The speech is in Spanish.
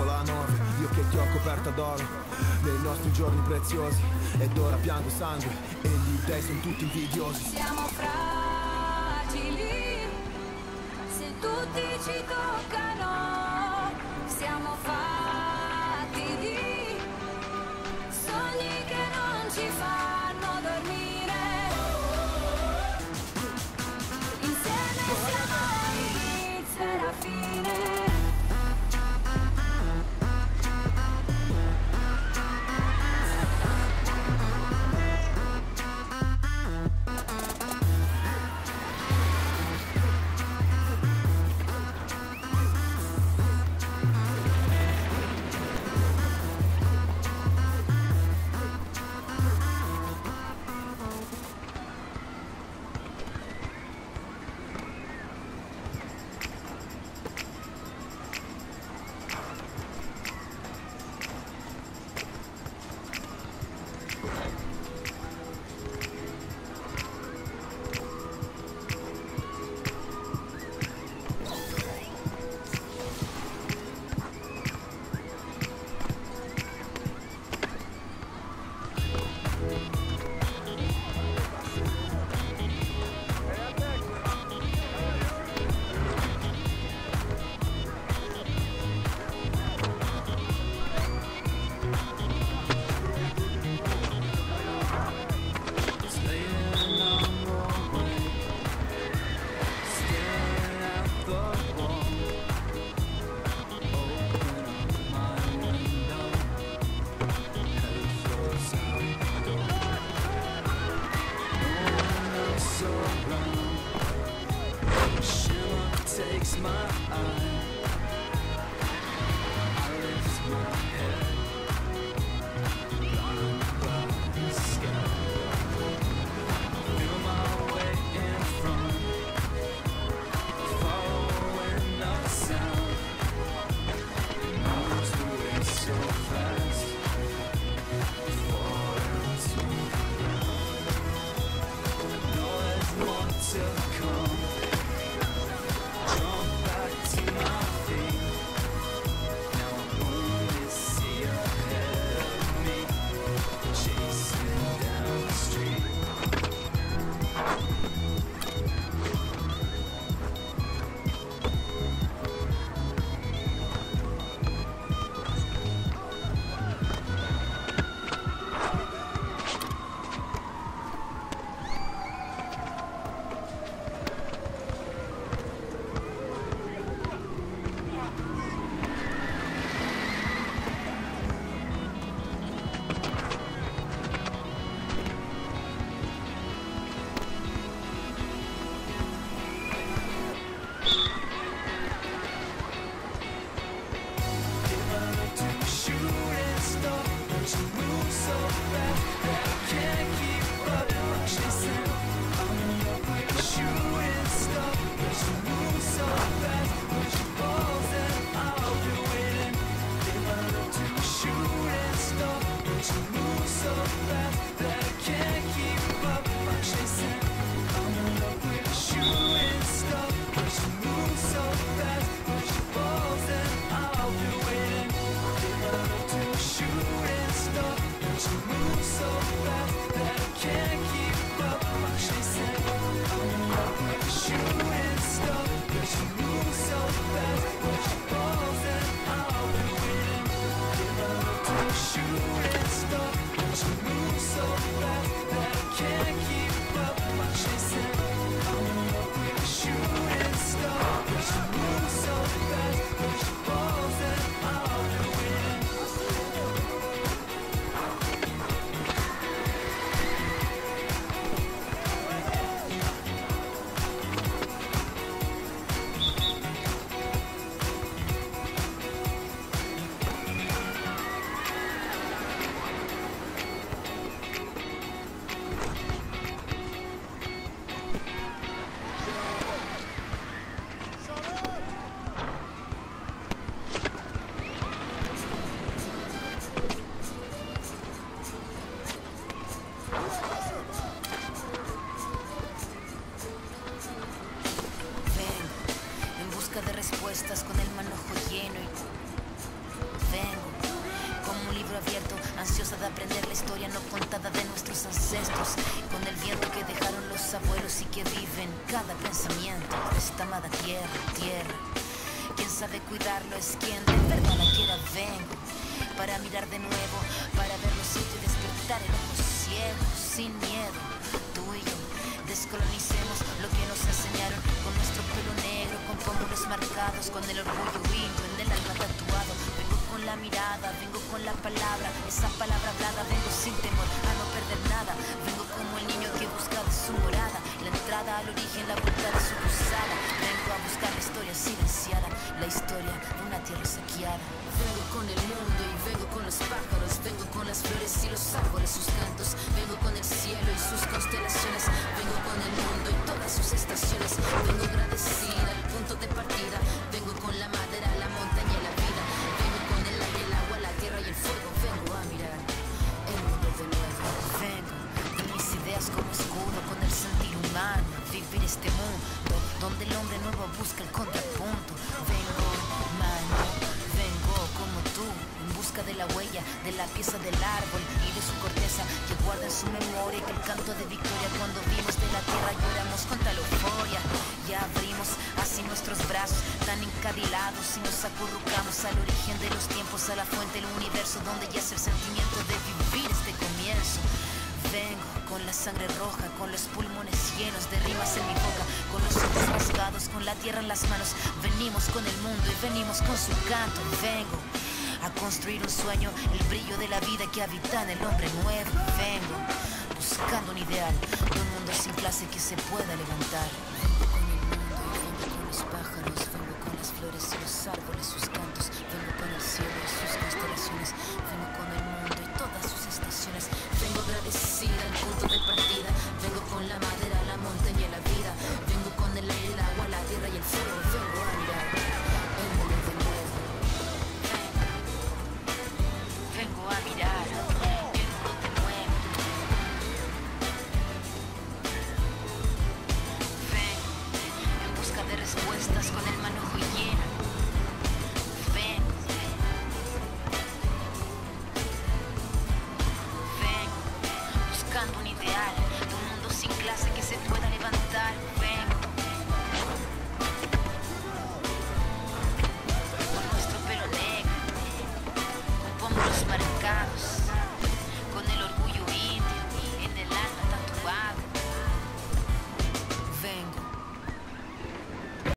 dopo la nove Io che ti ho coperta d'oro Nei nostri giorni preziosi. Ed ora piango sangue E gli dei sono tutti invidiosi. Siamo fragili, se tutti ci toccano, estás con el manojo lleno y vengo como un libro abierto, ansiosa de aprender la historia no contada de nuestros ancestros, con el viento que dejaron los abuelos y que vive en cada pensamiento de esta amada tierra, tierra. Quien sabe cuidarlo es quien de verdad la quiera vengo para mirar de nuevo, para ver los sitios y despertar el ojo ciego, sin miedo, tú y yo. Descolonicemos lo que nos enseñaron con nuestro pelo negro, con pómulos marcados, con el orgullo indio en el alma tatuado. Vengo con la mirada, vengo con la palabra, esa palabra hablada, vengo sin temor a no perder nada. Vengo como el niño que busca de su morada, la entrada al origen, la vuelta de su cruzada. Vengo a buscar la historia silenciada, la historia Vengo con el mundo y vengo con los pájaros, vengo con las flores y los árboles, sus cantos, vengo con el cielo y sus constelaciones, vengo con el mundo y todas sus estaciones, vengo agradecida al punto de partida, de la pieza del árbol y de su corteza que guarda en su memoria que el canto de victoria cuando vimos de la tierra lloramos con tal euforia. Ya abrimos así nuestros brazos tan encadilados y nos acurrucamos al origen de los tiempos, a la fuente del universo donde yace el sentimiento de vivir este comienzo. Vengo con la sangre roja, con los pulmones llenos de rimas en mi boca, con los ojos rasgados, con la tierra en las manos. Venimos con el mundo y venimos con su canto. Vengo a construir un sueño, el brillo de la vida que habita en el hombre nuevo. Vengo buscando un ideal de un mundo sin clase que se pueda levantar.